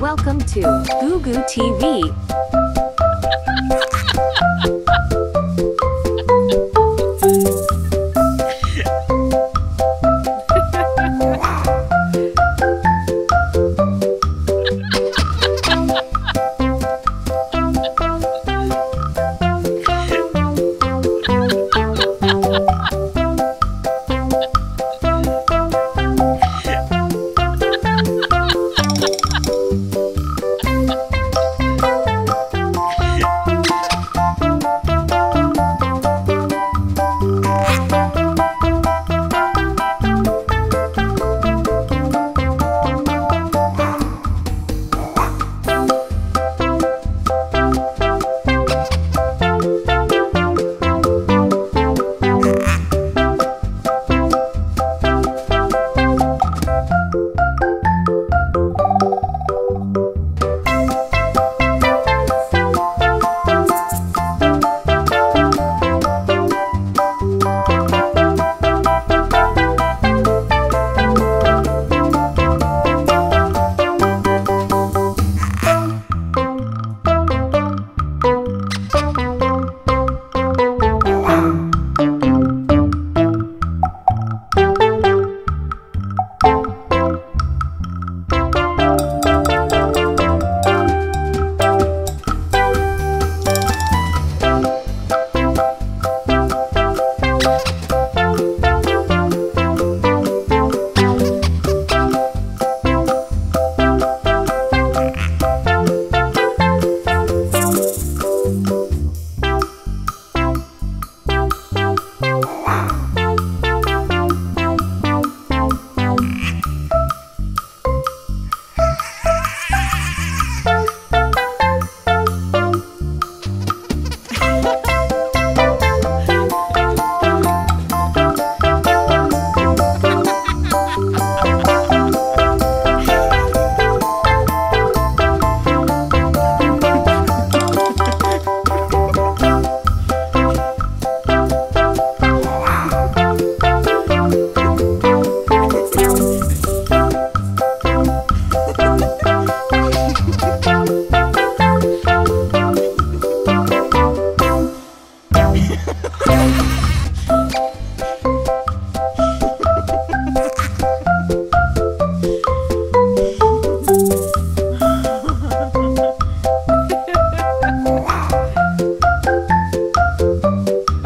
Welcome to Goo Goo TV.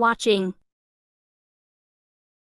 watching.